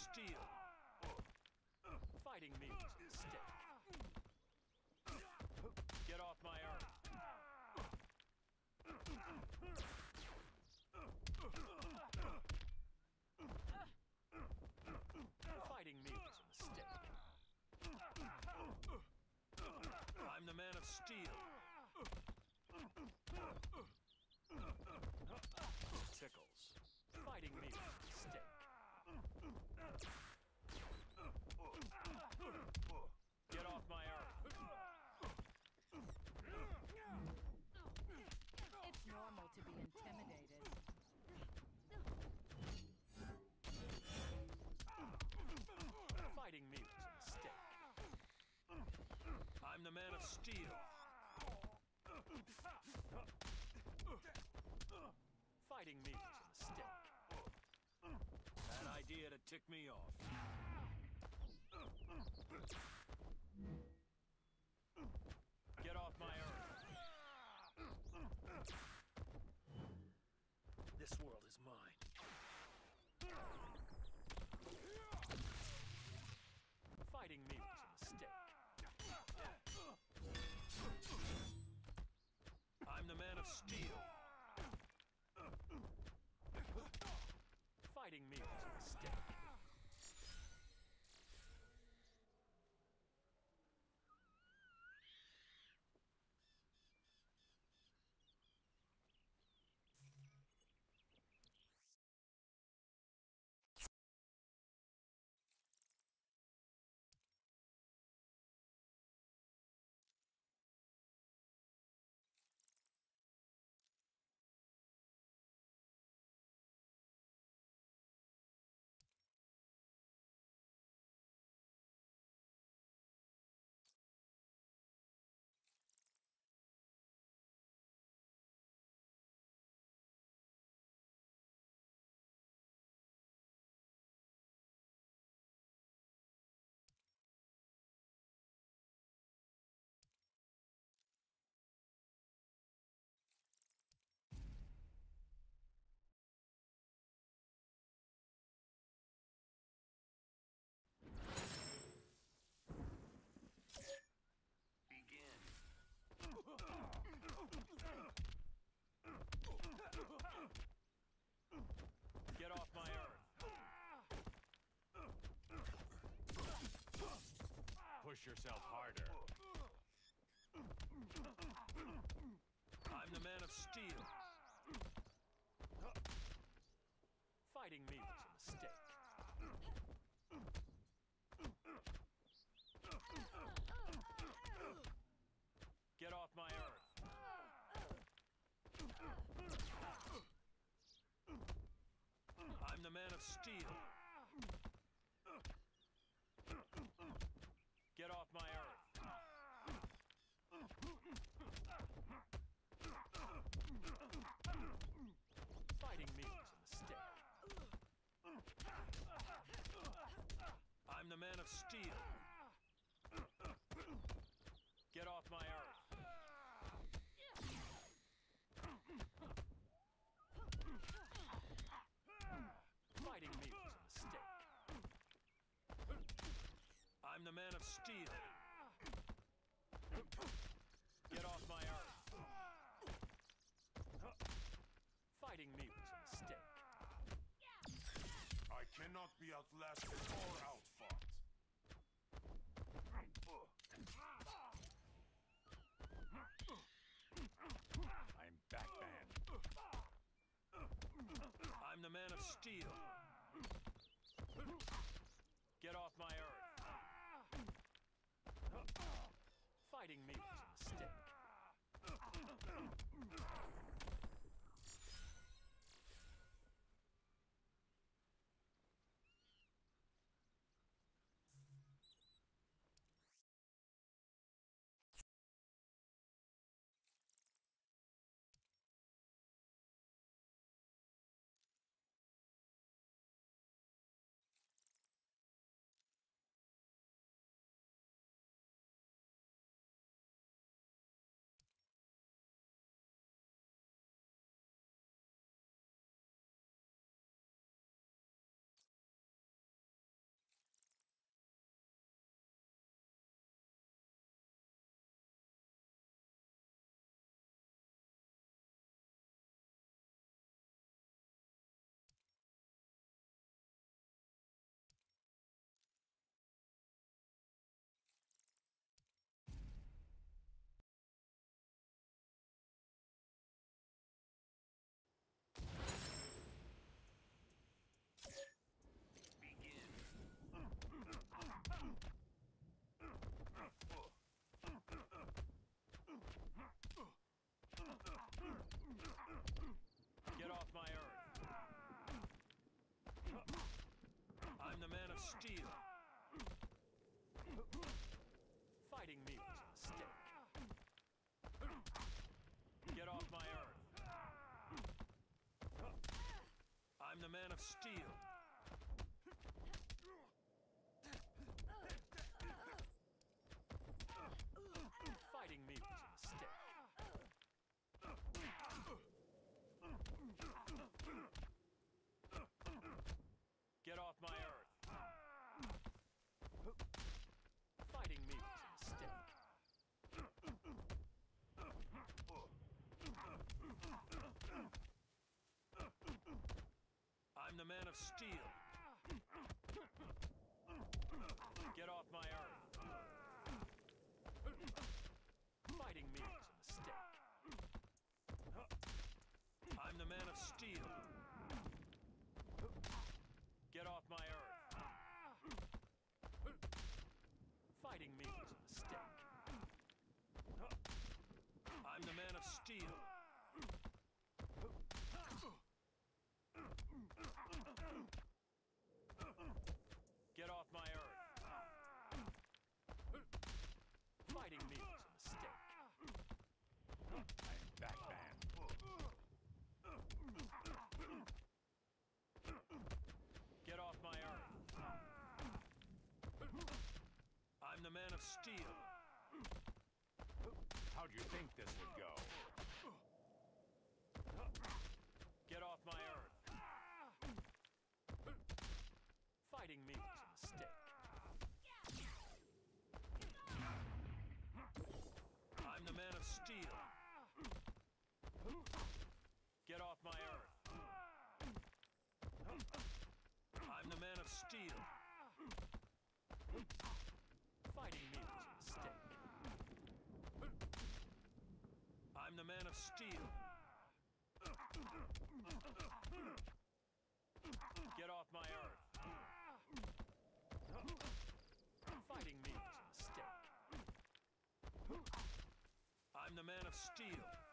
steel. Fighting me was. Get off my earth. Fighting me was a mistake. I'm the man of steel. Tickles. Fighting me was a mistake. Get off my earth. It's normal to be intimidated. Fighting me was a mistake. I'm the man of steel. Fighting me was a mistake. Bad idea to tick me off. Get off my earth. This world is mine. Fighting me Fighting me was a mistake. Begin. Get off my earth. Push yourself harder. I'm the man of steel. Fighting me was a mistake. Get off my earth. I'm the man of steel. Get off my earth. Fighting me was a mistake. I'm the man of steel. Get off my earth. Fighting me was a mistake. I'm the man of steel. Get off my earth. Fighting me was a mistake. I cannot be outlasted or outfought. I'm Batman. I'm the man of steel. Get off my earth. Fighting me was a man of steel. Fighting me was a mistake. Get off my earth. Fighting me was a mistake. I'm steel. Get off my earth. Fighting me was a mistake. I'm the man of steel. Get off my earth. Fighting me was a mistake. I'm the man of steel. Get off my earth. Fighting me was a mistake. I'm Batman. Get off my earth. I'm the man of steel. How'd you think this would go? Get off my earth. Fighting me was a mistake. I'm the man of steel. Get off my earth. I'm the man of steel. Fighting me was a mistake. I'm the man of steel. Get off my earth. Fighting me was a mistake. I'm the man of steel.